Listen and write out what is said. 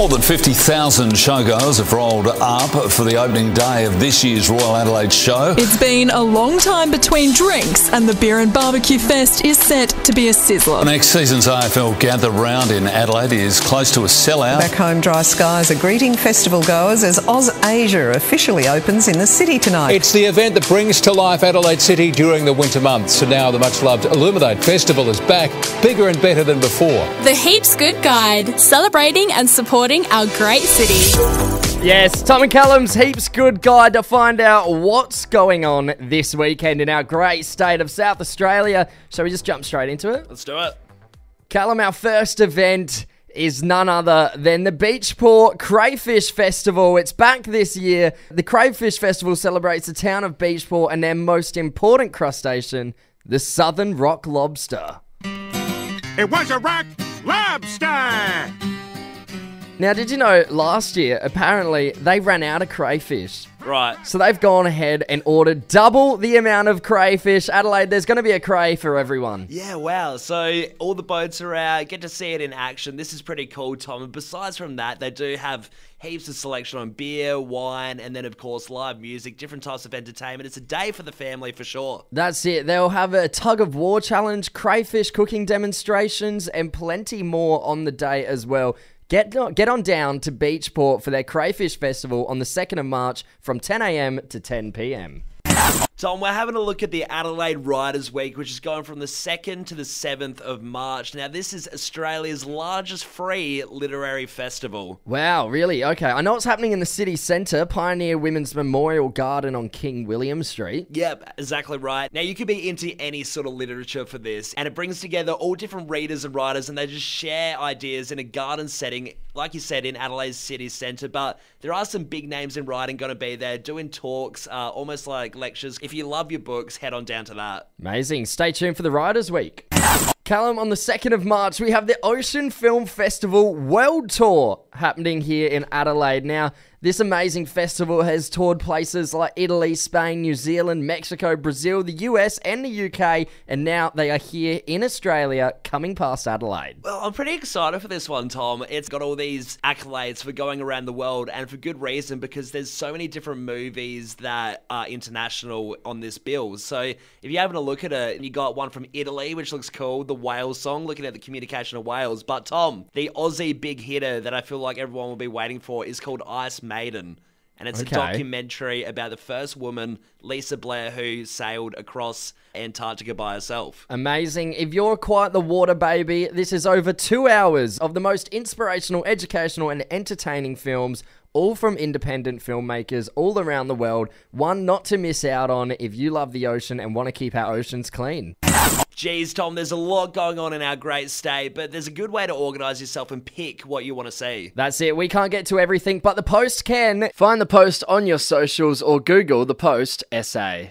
More than 50,000 showgoers have rolled up for the opening day of this year's Royal Adelaide Show. It's been a long time between drinks, and the Beer and Barbecue Fest is set to be a sizzler. Next season's AFL Gather Round in Adelaide is close to a sellout. Back home, dry skies are greeting festival goers as Oz Asia officially opens in the city tonight. It's the event that brings to life Adelaide City during the winter months. So now the much loved Illuminate Festival is back, bigger and better than before. The Heaps Good Guide, celebrating and supporting our great city. Yes, Tom and Callum's Heaps Good Guide to find out what's going on this weekend in our great state of South Australia. Shall we just jump straight into it? Let's do it. Callum, our first event is none other than the Beachport Crayfish Festival. It's back this year. The Crayfish Festival celebrates the town of Beachport and their most important crustacean, the Southern Rock Lobster. It was a rock lobster! Now, did you know last year, apparently, they ran out of crayfish? Right. So they've gone ahead and ordered double the amount of crayfish. Adelaide, there's going to be a cray for everyone. Yeah, wow. So all the boats are out, get to see it in action. This is pretty cool, Tom. And besides from that, they do have heaps of selection on beer, wine, and then, of course, live music, different types of entertainment. It's a day for the family for sure. That's it. They'll have a tug of war challenge, crayfish cooking demonstrations, and plenty more on the day as well. Get, get on down to Beachport for their Crayfish Festival on the 2nd of March from 10am to 10pm. Tom, we're having a look at the Adelaide Writers Week, which is going from the 2nd to the 7th of March. Now, this is Australia's largest free literary festival. Wow, really? Okay. I know it's happening in the city centre, Pioneer Women's Memorial Garden on King William Street. Yep, exactly right. Now, you could be into any sort of literature for this, and it brings together all different readers and writers, and they just share ideas in a garden setting, like you said, in Adelaide's city centre. But there are some big names in writing going to be there doing talks, uh, almost like lectures. If you love your books, head on down to that. Amazing. Stay tuned for the Writers Week. Callum, on the 2nd of March, we have the Ocean Film Festival World Tour happening here in Adelaide. Now, this amazing festival has toured places like Italy, Spain, New Zealand, Mexico, Brazil, the US, and the UK, and now they are here in Australia coming past Adelaide. Well, I'm pretty excited for this one, Tom. It's got all these accolades for going around the world, and for good reason because there's so many different movies that are international on this bill. So if you're having a look at it, you got one from Italy, which looks cool, the Whales song, looking at the communication of whales. But Tom, the Aussie big hitter that I feel like everyone will be waiting for is called Ice Maiden. And it's Okay. a documentary about the first woman, Lisa Blair, who sailed across Antarctica by herself. Amazing. If you're quite the water baby, this is over two hours of the most inspirational, educational, and entertaining films, all from independent filmmakers all around the world. One not to miss out on if you love the ocean and want to keep our oceans clean. Geez, Tom, there's a lot going on in our great state, but there's a good way to organise yourself and pick what you want to see. That's it. We can't get to everything, but the post can. Find the post on your socials or Google the Post SA.